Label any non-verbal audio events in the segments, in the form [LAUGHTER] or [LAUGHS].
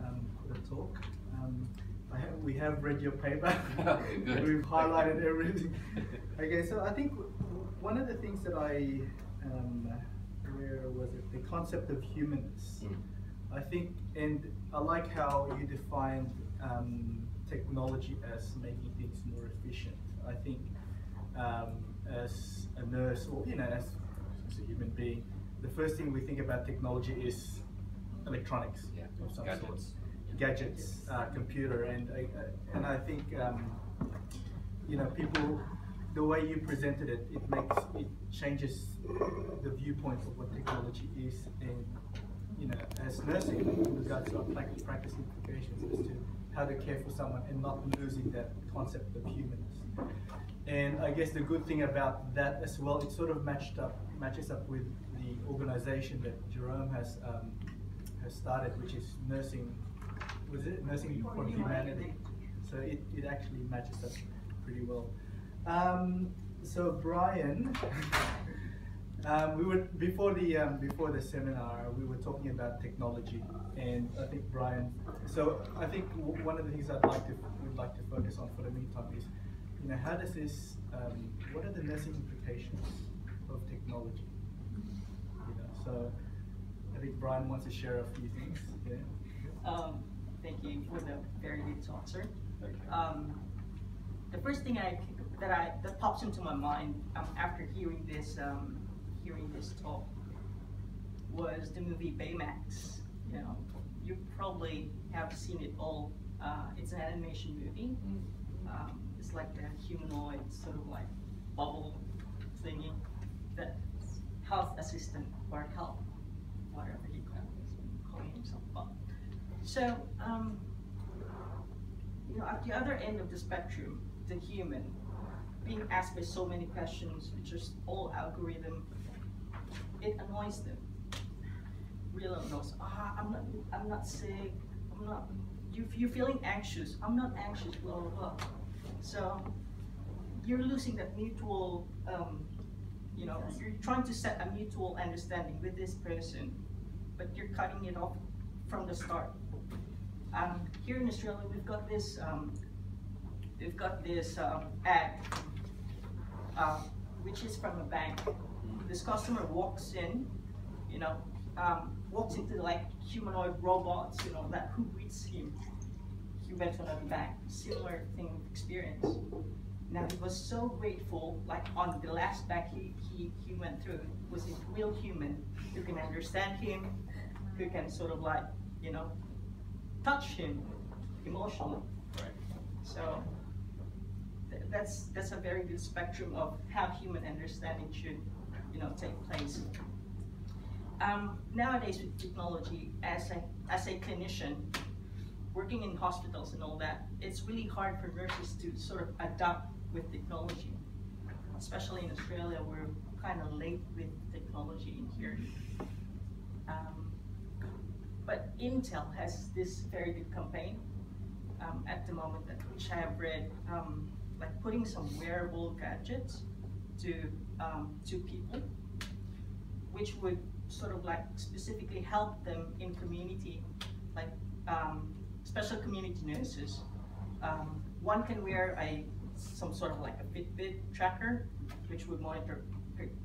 um, the talk. Um, have, we have read your paper. [LAUGHS] [LAUGHS] We've highlighted everything. [LAUGHS] okay, so I think one of the things that I, um, where was it? The concept of humanness. Mm. I think, and I like how you defined um, technology as making things more efficient. I think um, as a nurse or you know as, as, a human being, the first thing we think about technology is electronics yeah. of some gadgets. sort, gadgets, uh, computer, and uh, and I think um, you know people. The way you presented it, it makes it changes the viewpoint of what technology is, and you know, as nursing, in regards to our practice, practice implications as to how to care for someone and not losing that concept of humanness. And I guess the good thing about that as well, it sort of matched up, matches up with the organization that Jerome has um, has started, which is nursing. Was it nursing for humanity? So it, it actually matches up pretty well. Um, so Bryan, [LAUGHS] um, we were before the um, before the seminar. We were talking about technology, and I think Bryan. So I think one of the things I'd like to would like to focus on for the meantime is, you know, how does this? Um, what are the nursing implications of technology? You know, so I think Bryan wants to share a few things. Yeah. Um, thank you for the very good talk, sir. Um, the first thing I that I that pops into my mind um, after hearing this um, hearing this talk was the movie Baymax. You know, you probably have seen it all. Uh, it's an animation movie. Um, it's like a humanoid sort of like bubble thingy that health assistant or health, whatever he calling himself. But so um, you know, at the other end of the spectrum, the human being asked by so many questions, which is all algorithm it annoys them. Really annoys. Ah, I'm not. I'm not sick. I'm not. You, you're feeling anxious. I'm not anxious. Blah blah blah. So you're losing that mutual. Um, you know, you're trying to set a mutual understanding with this person, but you're cutting it off from the start. Um, here in Australia, we've got this. Um, we've got this um, ad, uh, which is from a bank this customer walks in, you know, um, walks into like humanoid robots, you know, that who greets him. He went to another bank, similar thing experience. Now he was so grateful, like on the last back he, he, he went through, was a real human who can understand him, who can sort of like, you know, touch him emotionally. Right. So th that's that's a very good spectrum of how human understanding should you know, take place. Um, nowadays with technology, as a, as a clinician, working in hospitals and all that, it's really hard for nurses to sort of adapt with technology. Especially in Australia, we're kind of late with technology in here. Um, but Intel has this very good campaign um, at the moment, which I have read, um, like putting some wearable gadgets to um, to people, which would sort of like specifically help them in community, like um, special community nurses. Um, one can wear a some sort of like a Fitbit tracker, which would monitor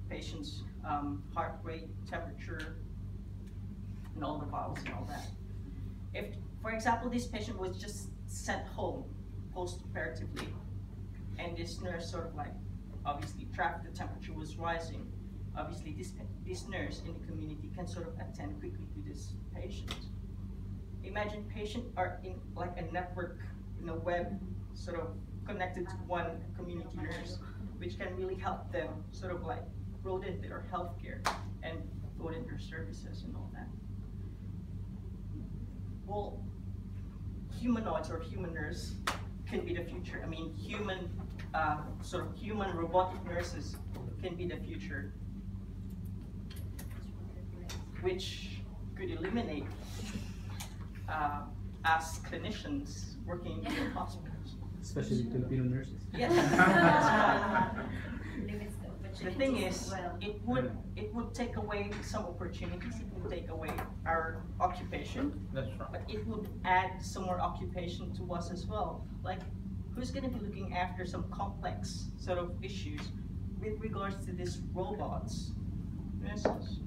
patients' um, heart rate, temperature, and all the vitals and all that. If, for example, this patient was just sent home post-operatively, and this nurse sort of like obviously tracked the temperature was rising, obviously this, this nurse in the community can sort of attend quickly to this patient. Imagine patient are in like a network, in a web, sort of connected to one community nurse, which can really help them sort of like broaden their healthcare and broaden their services and all that. Well, humanoids or human nurse can be the future. I mean, human uh, sort of human robotic nurses can be the future, which could eliminate uh, us clinicians working in hospitals. Especially Filipino nurses. Yes. [LAUGHS] the chicken thing is, well. it would, it would take away some opportunities, it would take away our occupation, That's right. but it would add some more occupation to us as well. Like, who's gonna be looking after some complex sort of issues with regards to these robots, nurses,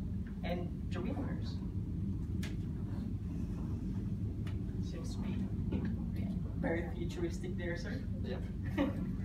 and drillers? Seems to be very futuristic there, sir. Yeah. [LAUGHS]